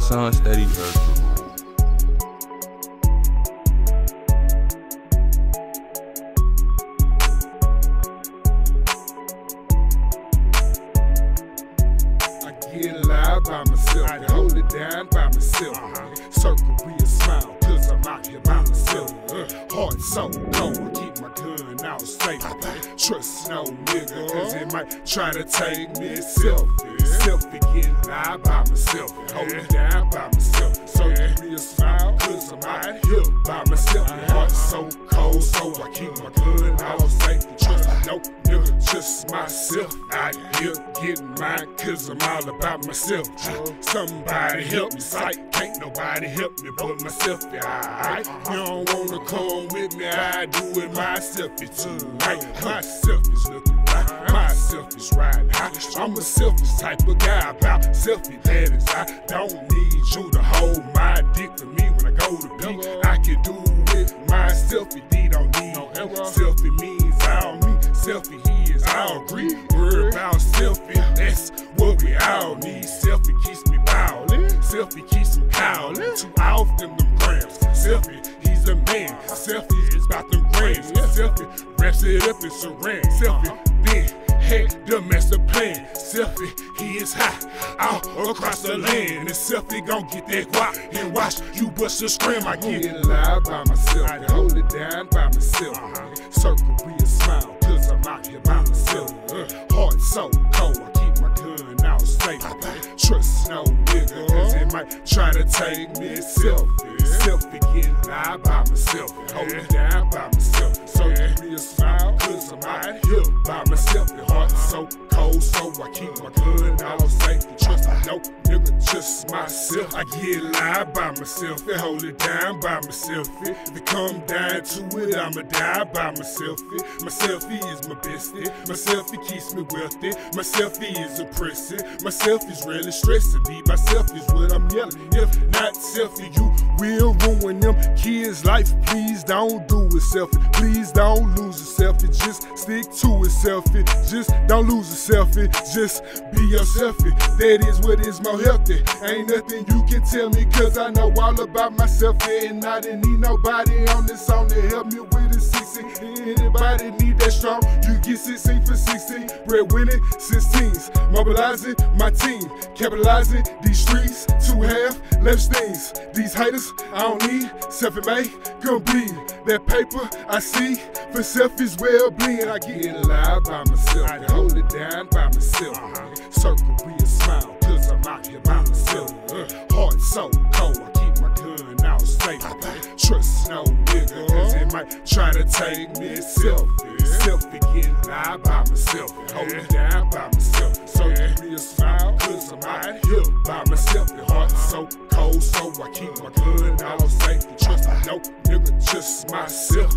steady. I get live by myself, I hold it down by myself. Circle real smile, cause I'm out here by myself. Heart so cold, I keep my gun out safe. Trust no nigga, cause it might try to take me selfie. Selfie get live by myself, hold it down by myself. Circle real smile, cause I'm out here by myself. Heart so cold, so I keep my gun out safe. Trust no nigga, just myself. Out here getting mine, cause I'm all about myself. Uh-huh. Somebody help me, sight. Can't nobody help me but myself. Alright, uh-huh. you don't wanna come with me, I do it myself. It's tonight. Myself is looking right, is riding high. I'm a selfish type of guy about selfie that is I don't need you to hold my dick for me when I go to pee. I can do it myself. Indeed, don't need no help. Selfie means don't need selfie. He is I agree. Word about selfie, that's what we all need. Selfie keeps me bowling. Selfie keeps me cowling. Too often them grams. Selfie, he's a man. Selfie is about them grams. Selfie wraps it up in saran. Selfie then had the master plan. Selfie, he is high all across the land. And selfie gon' get that guap and watch you bust a scream. I get it live by myself. I hold it down by myself. Circle real smile, cause I'm out here by myself. Uh, heart so cold, I keep my gun out safe. Trust no nigga, cause it might try to take me selfie. Selfie get live by myself. Hold it down by myself. Circle a smile, I'm out here by myself. The heart so cold, so I keep my gun out safe. Trust no nigga, just myself. I get live by myself and hold it down by myself. If it come down to it, I'ma die by myself. My selfie is my bestie. My selfie keeps me wealthy. My selfie is impressive. My selfie is really stressing. Be myself is what I'm yelling. If not selfie, you will ruin them kids' life. Please don't do it selfie. Please don't lose a selfie. Just stick to it selfie. Just don't lose a selfie. Just be yourself. That is what is more healthy. Ain't nothing you can tell me, cause I know all about myself. And I didn't need nobody on this song to help me with it. 16. Anybody need that strong? You get 16 for 16. Breadwinning since teens. Mobilizing my team. Capitalizing these streets two half, left things. These haters, I don't need self made complete. That paper I see for self is well being. I get it live by myself. I hold it down by myself. Circle real smile, cause I'm out here by myself. Uh, heart so cold, I keep my gun out safe. Trust no nigga, cause it might try to take me selfie. Selfie get live by myself. Hold it down by myself. Circle real smile, cause I'm out here by myself. The heart so cold, so I keep my gun out safe. Trust me, no nigga, just myself.